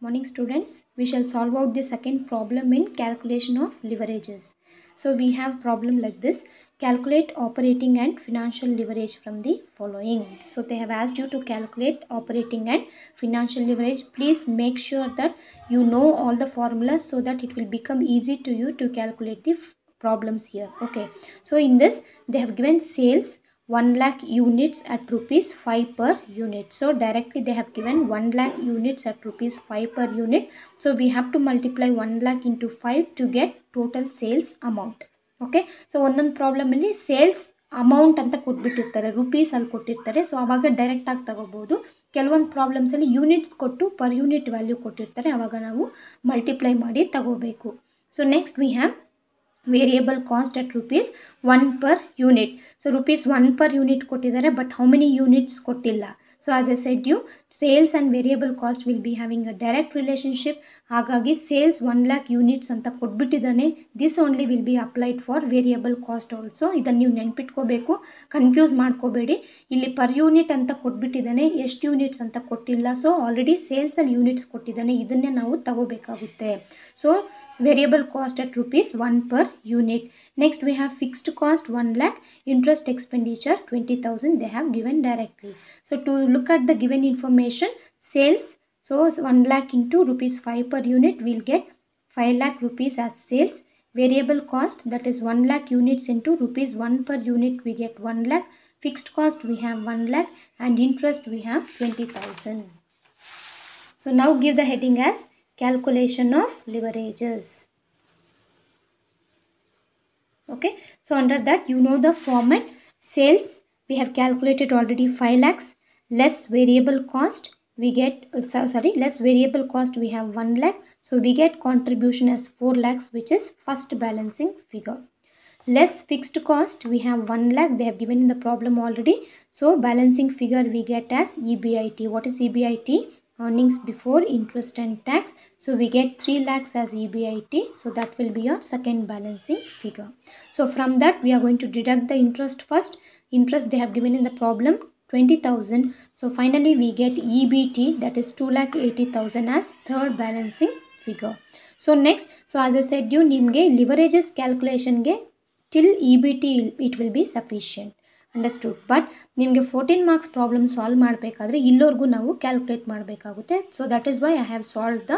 Morning students, we shall solve out the second problem in calculation of leverages. So we have problem like this, calculate operating and financial leverage from the following. So they have asked you to calculate operating and financial leverage. Please make sure that you know all the formulas so that it will become easy to you to calculate the problems here. Okay, so in this they have given sales 1 lakh units at rupees 5 per unit. So directly they have given 1 lakh units at rupees 5 per unit. So we have to multiply 1 lakh into 5 to get total sales amount. okay so one okay so ಒಂದೊಂದು ಪ್ರಾಬ್ಲಮಲ್ಲಿ sales amount ಅಂತ ಕೊಟ್ಬಿಟ್ಟಿರ್ತಾರೆ rupees ಅಲ್ಲಿ ಕೊಟ್ಟಿರ್ತಾರೆ so ಆವಾಗ ಡೈರೆಕ್ಟಾಗಿ ತಗೋಬೋದು ಕೆಲವೊಂದು ಪ್ರಾಬ್ಲಮ್ಸಲ್ಲಿ ಯೂನಿಟ್ಸ್ ಕೊಟ್ಟು ಪರ್ ಯೂನಿಟ್ ವ್ಯಾಲ್ಯೂ ಕೊಟ್ಟಿರ್ತಾರೆ ಆವಾಗ ನಾವು multiply ಮಾಡಿ tagobeku. So next we have variable cost at rupees one per unit so rupees one per unit ಕೊಟ್ಟಿದ್ದಾರೆ ಬಟ್ ಹೌ ಮೆನಿ ಯೂನಿಟ್ಸ್ ಕೊಟ್ಟಿಲ್ಲ? So as a said you sales and variable cost will be having a direct relationship ಹಾಗಾಗಿ sales one lakh units ಅಂತ ಕೊಟ್ಬಿಟ್ಟಿದ್ದಾನೆ. This only will be applied for variable cost also ಇದನ್ನು ನೀವು ನೆನ್ಪಿಟ್ಕೋಬೇಕು. Confuse ಮಾಡ್ಕೋಬೇಡಿ. ಇಲ್ಲಿ per unit ಅಂತ ಕೊಟ್ಬಿಟ್ಟಿದ್ದಾನೆ. ಎಷ್ಟು units ಅಂತ ಕೊಟ್ಟಿಲ್ಲ. ಸೊ ಆಲ್ರೆಡಿ ಸೇಲ್ಸಲ್ಲಿ ಯೂನಿಟ್ಸ್ ಕೊಟ್ಟಿದ್ದಾನೆ. ಇದನ್ನೇ ನಾವು ತಗೋಬೇಕಾಗುತ್ತೆ. So variable cost at rupees one per unit Next we have fixed cost 1 lakh, interest expenditure 20,000 they have given directly. So to look at the given information, sales, so 1 lakh into rupees 5 per unit we will get 5 lakh rupees as sales. Variable cost that is 1 lakh units into rupees 1 per unit we get 1 lakh. Fixed cost we have 1 lakh and interest we have 20,000. So now give the heading as calculation of leverages. Okay. So under that you know the format. Sales we have calculated already 5 lakhs. Less variable cost we get uh, sorry less variable cost we have 1 lakh. So we get contribution as 4 lakhs which is first balancing figure. Less fixed cost we have 1 lakh. They have given in the problem already. So balancing figure we get as ebit what is ebit earnings before interest and tax so we get 3 lakhs as ebit so that will be your second balancing figure so from that we are going to deduct the interest first interest they have given in the problem 20000 so finally we get ebt that is 2 lakh 80000 as third balancing figure so next so as i said you ನಿಮಗೆ leverages ಕ್ಯಾಲ್ಕುಲೇಷನ್ಗೆ till E B T it will be sufficient Understood but ನಿಮಗೆ fourteen marks problem solve ಮಾಡಬೇಕಾದ್ರೆ ಇಲ್ಲೋರ್ಗೂ ನಾವು calculate ಮಾಡಬೇಕಾಗುತ್ತೆ. So that is why I have solve the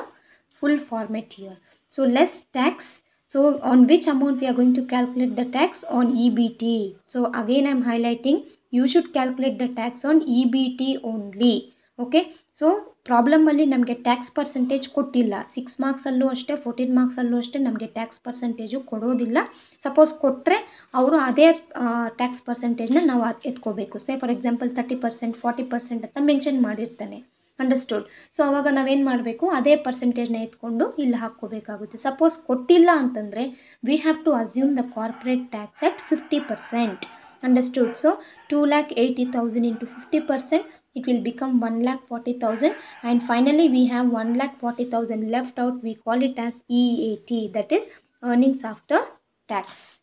full format year so less tax so on which amount we are going to calculate the tax on E B T so again I am highlighting you should calculate the tax on E B T only okay so ಪ್ರಾಬ್ಲಮಲ್ಲಿ ನಮಗೆ tax percentage ಕೊಟ್ಟಿಲ್ಲ. Six ಮಾರ್ಕ್ಸಲ್ಲೂ ಅಷ್ಟೇ fourteen ಮಾರ್ಕ್ಸಲ್ಲೂ ಅಷ್ಟೇ ನಮಗೆ tax percentage ಕೊಡೋದಿಲ್ಲ. Suppose ಕೊಟ್ಟರೆ ಅವರು ಅದೇ ಟ್ಯಾಕ್ಸ್ ಪರ್ಸೆಂಟೇಜ್ನ ನಾವು ಎತ್ಕೋಬೇಕು. Say for example thirty percent forty percent ಅಂತ ಮೆನ್ಷನ್ ಮಾಡಿರ್ತಾನೆ. ಅಂಡರ್ಸ್ಟುಡ್ ಸೊ ಅವಾಗ ನಾವೇನು ಮಾಡಬೇಕು? ಅದೇ ಪರ್ಸೆಂಟೇಜ್ನ ಎತ್ಕೊಂಡು ಇಲ್ಲಿ ಹಾಕ್ಕೋಬೇಕಾಗುತ್ತೆ. ಸಪೋಸ್ ಕೊಟ್ಟಿಲ್ಲ ಅಂತಂದರೆ we have to assume the corporate tax at fifty percent understood so two lakh eighty thousand into fifty percent it will become 1 lakh 40,000 and finally we have 1 lakh 40,000 left out we call it as EAT that is earnings after tax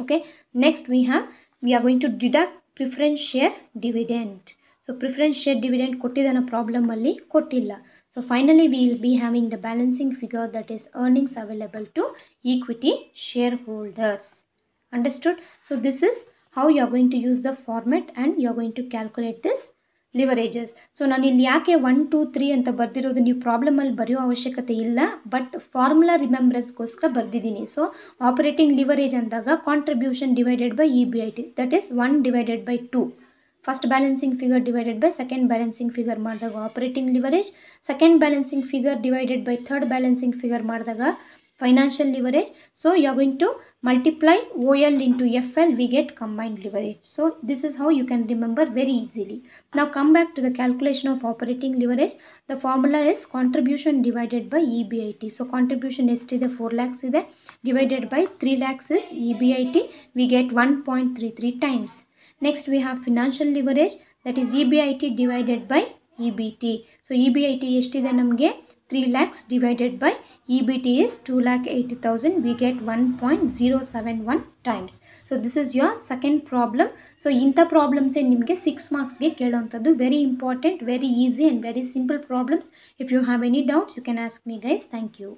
okay next we have we are going to deduct preference share dividend so preference share dividend ಕೊಟ್ಟಿದ್ದಾನ problem ಅಲ್ಲಿ ಕೊಟ್ಟಿಲ್ಲ so finally we will be having the balancing figure that is earnings available to equity shareholders understood so this is how you are going to use the format and you are going to calculate this leverages so ನಾನು ಇಲ್ಲಿ ಯಾಕೆ one two three ಅಂತ ಬರೆದಿರೋದು ನೀವು ಪ್ರಾಬ್ಲಮಲ್ಲಿ ಬರೆಯೋ ಅವಶ್ಯಕತೆ ಇಲ್ಲ but formula ರಿಮೆಂಬ್ರೆನ್ಸ್ಗೋಸ್ಕರ ಬರೆದಿದ್ದೀನಿ. ಸೊ ಆಪರೇಟಿಂಗ್ ಲಿವರೇಜ್ ಅಂದಾಗ contribution divided by E B I T that is one divided by two first balancing figure divided by second balancing figure ಮಾಡಿದಾಗ operating leverage second balancing figure divided by third balancing figure ಮಾಡಿದಾಗ financial leverage so you are going to multiply OL into FL we get combined leverage so this is how you can remember very easily now come back to the calculation of operating leverage the formula is contribution divided by EBIT so contribution ಎಷ್ಟಿದೆ 4 lakhs ಇದೆ divided by 3 lakhs is EBIT we get 1.33 times next we have financial leverage that is EBIT divided by EBT so EBIT ಎಷ್ಟಿದೆ ನಮಗೆ 3 lakhs divided by EBT is 2 lakh 80,000 we get 1.071 times. So this is your second problem. So ಇಂಥ ಪ್ರಾಬ್ಲಮ್ಸೇ ನಿಮಗೆ six ಮಾರ್ಕ್ಸ್ಗೆ ಕೇಳೋವಂಥದ್ದು very important very easy and very simple problems if you have any doubts you can ask me guys thank you